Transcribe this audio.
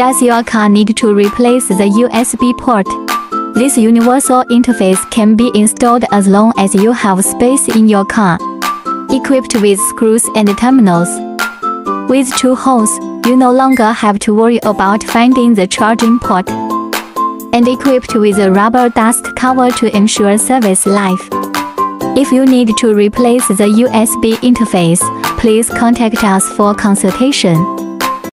Does your car need to replace the USB port? This universal interface can be installed as long as you have space in your car. Equipped with screws and terminals. With two holes, you no longer have to worry about finding the charging port. And equipped with a rubber dust cover to ensure service life. If you need to replace the USB interface, please contact us for consultation.